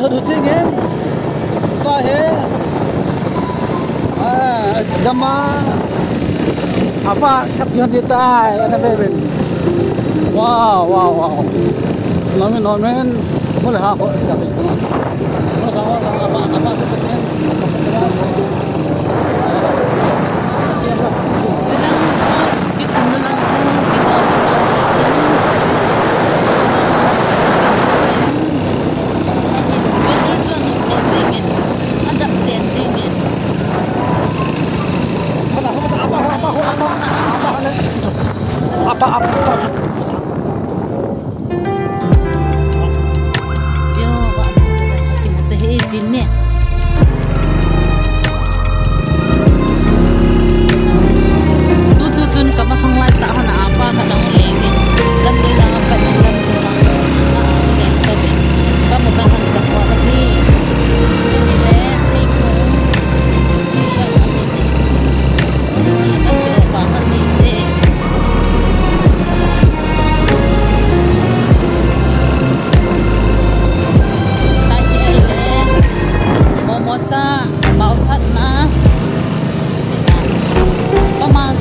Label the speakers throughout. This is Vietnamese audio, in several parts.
Speaker 1: hơi hu chứ ngem to thế à gama apa kajian kita ada beben wow wow wow. No men no men boleh học kok tapi apa apa apa seseknya apa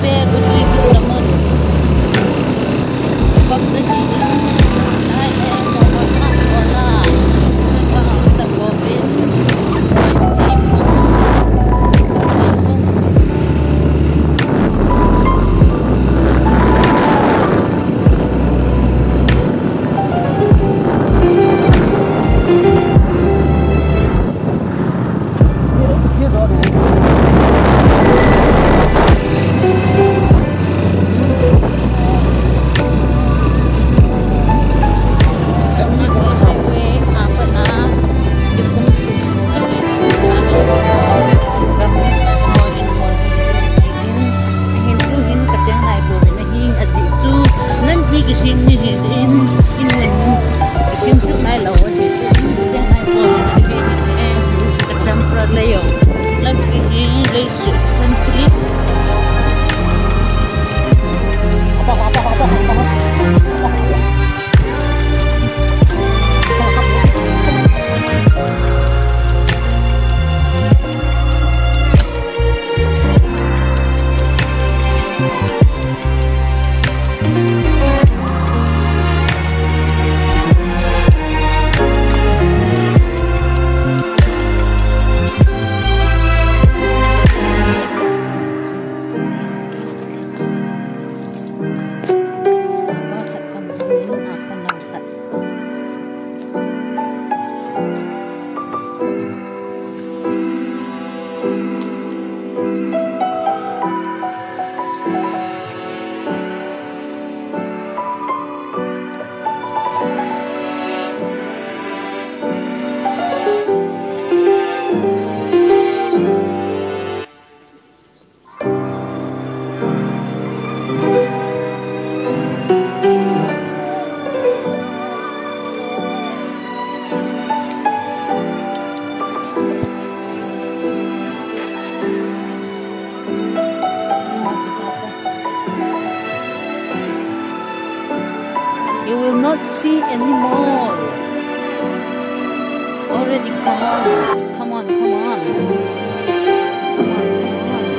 Speaker 2: bed with
Speaker 1: leaves of lemon. Bump.
Speaker 2: You will not see anymore. Already gone. Come on, come on. Come on, come on.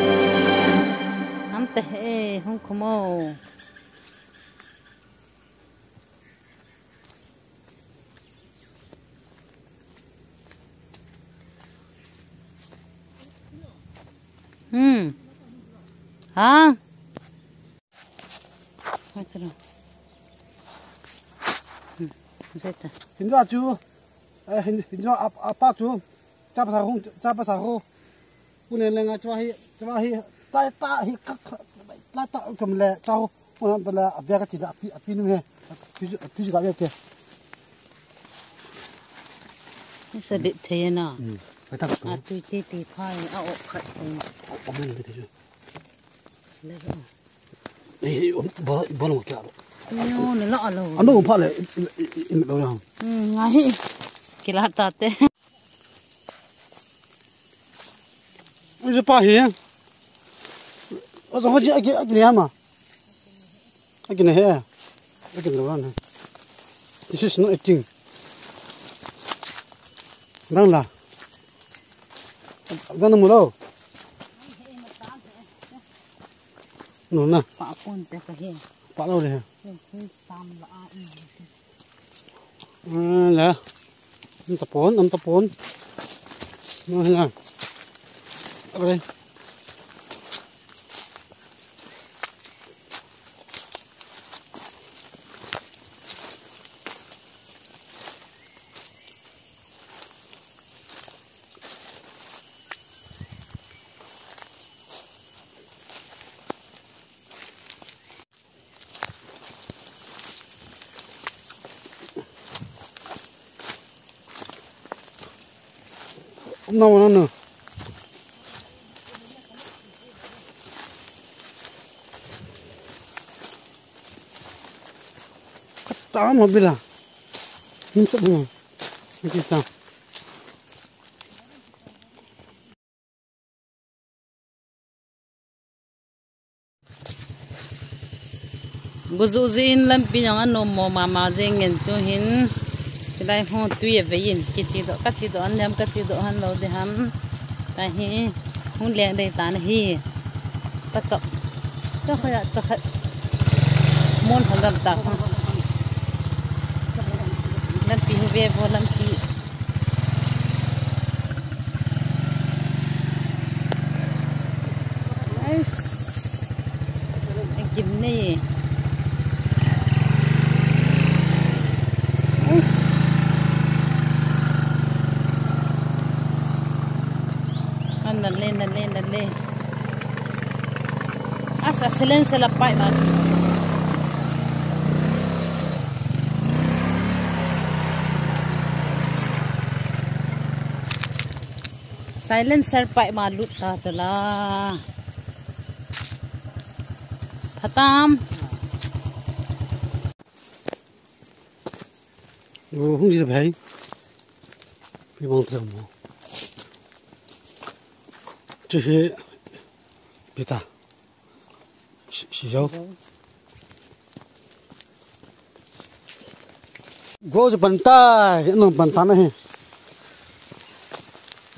Speaker 2: Ante he, hung kumo. Hmm. Hả? Ta.
Speaker 1: ra chú hình hình ra apa chú cha pa hong cha pa ho bu ne lenga chwa hi chwa hi ta ta hi ka la ta kam le cha ho on ta la abya ka ti da pi pi nu he ti ti ga ke
Speaker 2: Sa thế nào?
Speaker 1: ừ phải ta
Speaker 2: À tùy tì tì phai à ổ khát thì
Speaker 1: có mấy người thế chứ
Speaker 2: lấy rồi.
Speaker 1: ấy bỏ bỏ nó kia
Speaker 2: Nhô nó lọ lồ.
Speaker 1: anh đâu nhau
Speaker 2: Ừ ngay. Kỳ lạ ta tê.
Speaker 1: bây giờ pa hi ở trong cái cái cái này mà? Cái này he cái này đâu này.
Speaker 2: This is not eating đang là. Đang nằm đâu? Nó nè
Speaker 1: pa pun te ka he
Speaker 2: bắt đâu đây
Speaker 1: sam la a i
Speaker 2: à là ông tập bốn ông tập bốn. Nó là ở đây ông nào nó nữa tá mà bây là nhưng sao? Không cái sao
Speaker 1: guzu zin lam pi yang ano mo mama jeng en tu hin lại ho tu ye yên, cái chế độ, các chế độ do an các chế độ do lâu thì hắn tại hi hôn leng đây ta na hi ka chok ka khoya chak mon hangam ta kha lam pi hu về vô lam pi anh kim lần lên lần lên nale nale. Asa silen sila pa man. Silencer pai ma lut ta chala. phatam
Speaker 2: ô không gì đâu phải bị bong thường mà 这些别打洗洗手我是笨蛋弄笨蛋呢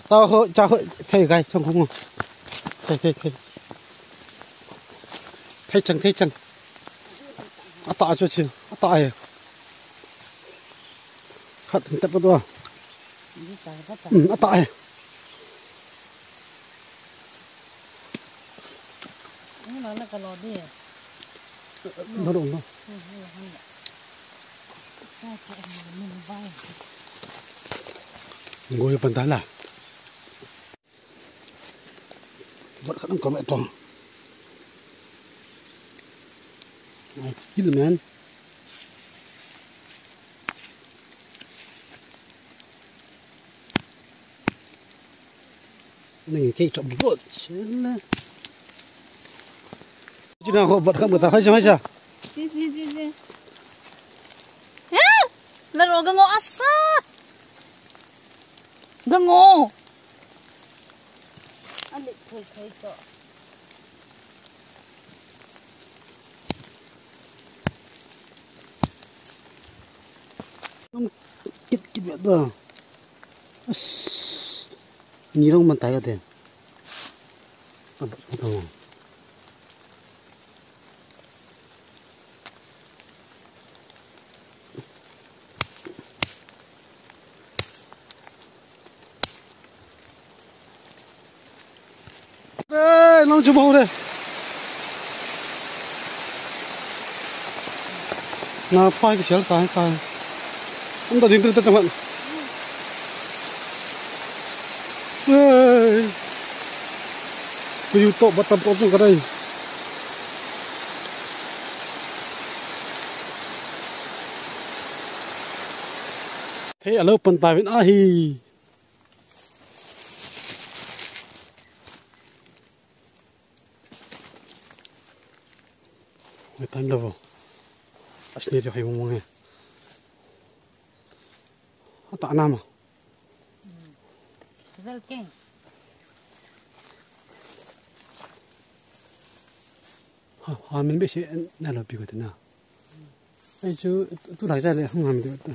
Speaker 2: 到后家后推开上空啊推推推推正推正啊打出去啊打呀 khát thì tập đó ừ nó
Speaker 1: nó là cái lò đi
Speaker 2: nó đúng không ngồi bàn tay là vẫn không có mẹ tròn này ít là men này cái chậm vội là chứ nào họ vật không được ta hay sao hay sao
Speaker 1: Ji ji ji ji. Eh, laro gango asa. Gango. Ali thôi thôi to.
Speaker 2: kít kít vậy đó ni rong man tay ka den ang tawong Ê, nó chưa bầu đây. Nào phai cái xéo cái cái. Ông ta dính từ từ từ mặn ê. Cái yêu tổ bắt tập tốt trong cái đây? Thế ở lâu phần tài vẫn a hi người ta đâu asli dia hay ngomongnya tak nama
Speaker 1: Zel king.
Speaker 2: ha ha min be shi na lo bi ko na ai chú tu lại ra lại không làm được